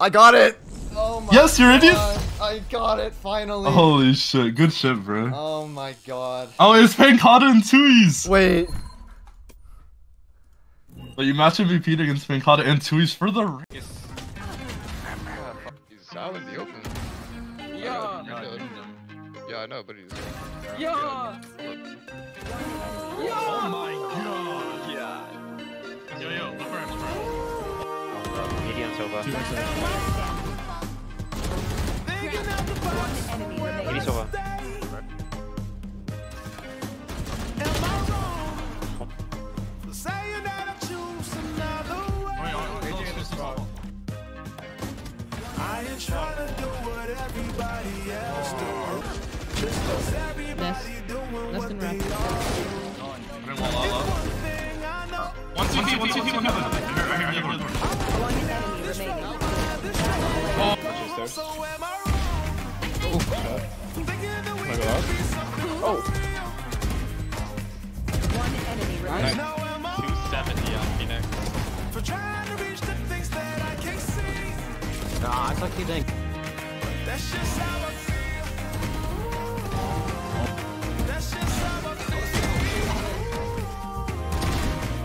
I got it! Oh my Yes, you're god. idiot! I got it, finally! Holy shit, good shit, bro. Oh my god. Oh, it's Pancata and Tui's! Wait. But you match MVP against Pancata and Tui's for the race. He's out in the open. Yeah! Yeah, I know, but he's... Yeah! yeah. Sova. Eighty Sova. Everybody else do. Just cause everybody doing what they So oh, oh. oh. One enemy right. 270 Phoenix. I. Nah, I thought you think. That's just how I feel. That's just how I feel.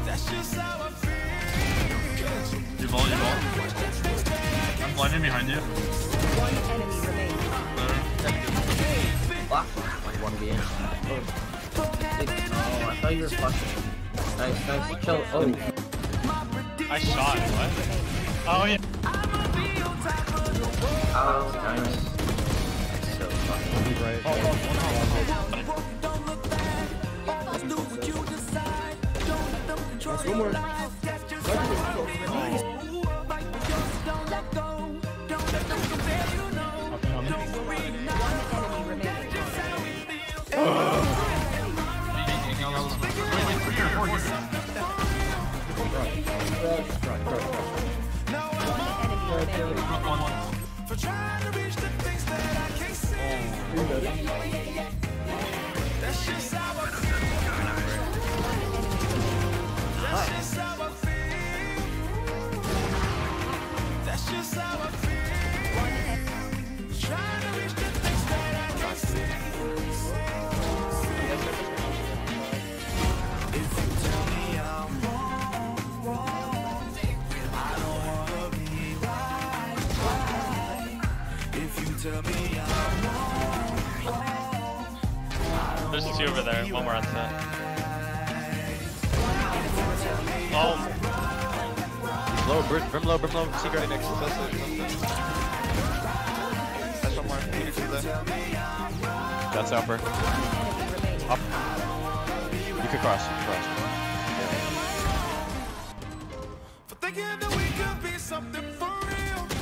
That's just how I feel. Your climbing behind you. One enemy remaining. Black one one game. Oh. I thought you were fucking. Nice, nice, chill. Oh. I shot. What? Oh yeah. Oh, nice. So fucking right. Oh, oh, oh, oh, oh. One more. For trying to reach the things that I can't see. Oh, yeah, yeah, yeah, yeah. That's just how I feel. There's two over there, one more on set. Oh. Low, brim, brim low, brim low, secret right next to. That's one more, That's upper. Up. You could cross, cross. For thinking that we could be something for